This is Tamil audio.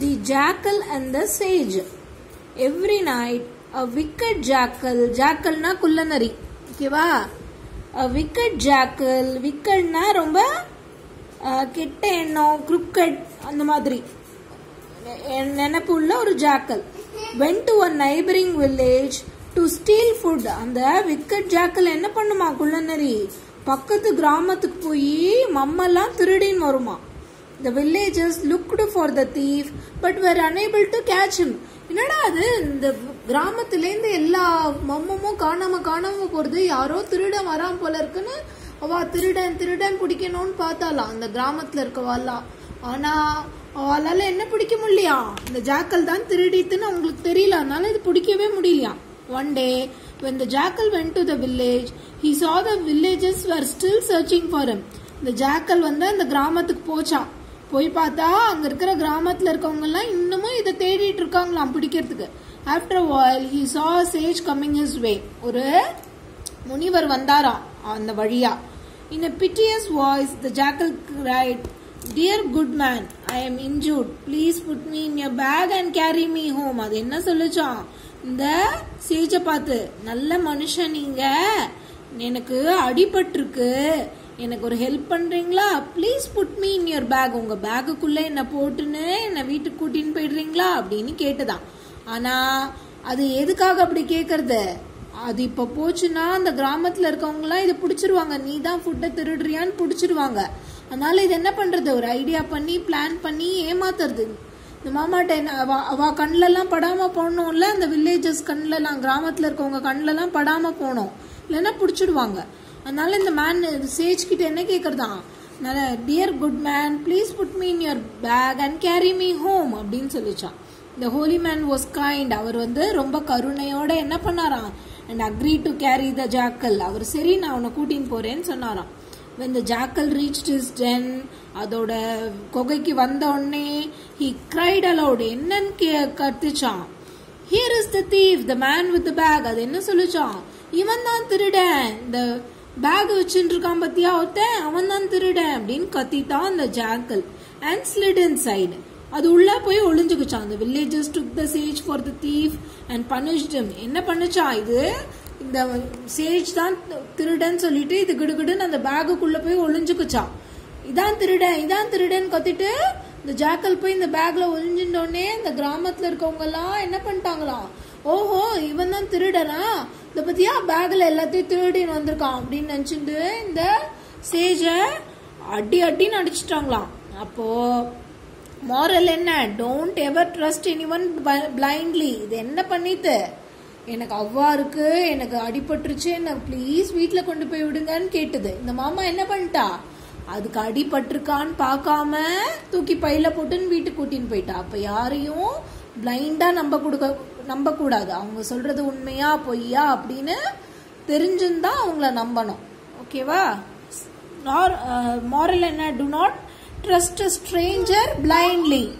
The jackal and the sage every night a wicked jackal ஜாக்கல்னா குள்ளநரி ஓகேவா விக்கெட் ஜாக்கல் விக்கெட்னா ரொம்ப கெட்ட எண்ணம் கிரிக்கெட் அந்த மாதிரி. நினப்பு உள்ள ஒரு jackal went to a neighbouring village to steal food அந்த விக்கெட் ஜாக்கல் என்ன பண்ணுமா குள்ளநரி? பக்கத்து கிராமத்துக்கு போய் மம்மெல்லாம் திருடின்னு வருமா? The villagers looked for the thief but were unable to catch him. என்னடா அது? இந்த கிராமத்துலேருந்து எல்லா மம்மமும் காணாம காணாம போகிறது யாரோ திருடன் வராம போல இருக்குன்னு அவா திருடன் திருடன் பிடிக்கணும்னு பார்த்தாலாம் அந்த கிராமத்தில் இருக்கவாலாம் ஆனால் அவளால் என்ன பிடிக்க முடியலையா? இந்த ஜாக்கல் தான் திருடித்துன்னு அவங்களுக்கு தெரியல. அதனால இது பிடிக்கவே முடியலையா? One day when the jackal went to the village he saw the villagers were still searching for him. இந்த ஜாக்கல் வந்து அந்த கிராமத்துக்கு போச்சான் போய் பார்த்தா அங்கே இருக்கிற கிராமத்தில் இருக்கவங்கெல்லாம் இன்னமும் இதை தேடிட்டு இருக்காங்களாம் பிடிக்கிறதுக்கு. After while he saw sage coming is way ஒரு முனிவர் வந்தாராம் அந்த வழியா. In a piteous voice the jackal cried dear good man I am injured please put me in your bag and carry me home அது என்ன சொல்லுச்சான் இந்த சேஜை பார்த்து நல்ல மனுஷன் நீங்கள் எனக்கு அடிபட்டிருக்கு. எனக்கு ஒரு ஹெல்ப் பண்ணுறீங்களா please put me in your bag உங்கள் பேக்குக்குள்ளே என்னை போட்டுன்னு என்னை வீட்டுக்கு கூட்டின்னு போயிடுறீங்களா? அப்படின்னு கேட்டுதான். ஆனால் அது எதுக்காக அப்படி கேட்குறது அது இப்போ போச்சுன்னா அந்த கிராமத்தில் இருக்கவங்களாம் இதை பிடிச்சிருவாங்க. நீ தான் ஃபுட்டை திருடுறியான்னு பிடிச்சிருவாங்க. அதனால இது என்ன பண்ணுறது ஒரு ஐடியா பண்ணி பிளான் பண்ணி ஏமாத்துறது. இந்த மாமாட்ட என்ன அவ அவ கண்ணிலலாம் படாமல் போனோம்ல அந்த வில்லேஜஸ் கண்ணிலலாம் கிராமத்தில் இருக்கவங்க கண்ணிலலாம் படாமல் போனோம் இல்லைன்னா பிடிச்சிடுவாங்க. அதனால இந்த மேன் சேஜ் கிட்ட என்ன அதனால dear good man please put me in your bag and carry me home அப்படின்னு சொல்லிச்சான். இந்த ஹோலி மேன் வாஸ் கைண்ட் அவர் வந்து ரொம்ப கருணையோட என்ன பண்ணாராம்? And agree to carry the jackal அவர் சரி நான் உன்னை கூட்டின்னு போறேன்னு சொன்னாராம். When the jackal reach his den அதோட குகைக்கு வந்த உடனே ஹி கிரைட் அலவுட் என்னன்னு கே- கத்துச்சான் here is the thief the man with bag அது என்ன சொல்லிச்சான் இவன் தான் திருடன். இந்த பேக் வச்சுட்டு இருக்கான் பத்தியா? ஒருத்தன் அவன் தான் திருடன் அப்படின்னு கத்திட்டான் அந்த jackal and slid inside அது உள்ள போய் ஒளிஞ்சுக்குச்சான். அந்த villagers took the sage for the thief and punished him என்ன பண்ணுச்சான் இது? இந்த சேஜ் தான் திருடன் சொல்லிட்டு இது கிடுகிடுன்னு அந்த பேகுக்குள்ள போய் ஒளிஞ்சுக்குச்சான். இதான் திருடன் இதான் திருடன் கத்திட்டு இந்த ஜாக்கல் போய் இந்த பேக்ல ஒளிஞ்சிட்டோடனே இந்த கிராமத்துல இருக்கவங்க எல்லாம் என்ன பண்ணிட்டாங்களாம்? ஓஹோ இவன் தான் திருடனா? இந்த பத்தியா பேக்ல எல்லாத்தையும் திருடின்னு வந்திருக்கான் அப்படின்னு நினைச்சிட்டு இந்த சேஜ அடி அடின்னு அடிச்சிட்டாங்களாம். அப்போ மாரல் என்ன? Don't ever trust anyone blindly இது என்ன பண்ணிட்டு? எனக்கு அவ்வா இருக்கு எனக்கு அடிபட்டுருச்சு என்ன ப்ளீஸ் வீட்டில் கொண்டு போய் விடுங்கன்னு கேட்டது. இந்த மாமா என்ன பண்ணிட்டா? அதுக்கு அடிபட்டிருக்கான்னு பார்க்காம தூக்கி பையில போட்டுன்னு வீட்டுக்கு கூட்டின்னு போயிட்டா. அப்போ யாரையும் பிளைண்டா நம்ப கொடுக்க நம்பக்கூடாது. அவங்க சொல்றது உண்மையா பொய்யா அப்படின்னு தெரிஞ்சுருந்தா அவங்கள நம்பணும். ஓகேவா? மாரல் uh, என்ன? Do not trust a stranger blindly